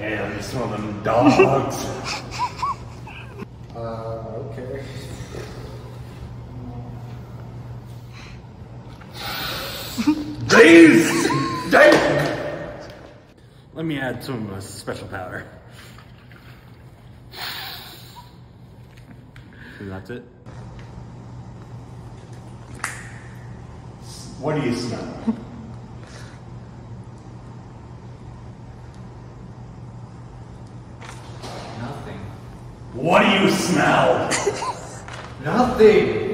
And you smell them dogs. Uh, okay. These! Let me add some uh, special powder. And that's it. What do you smell? What do you smell? Nothing.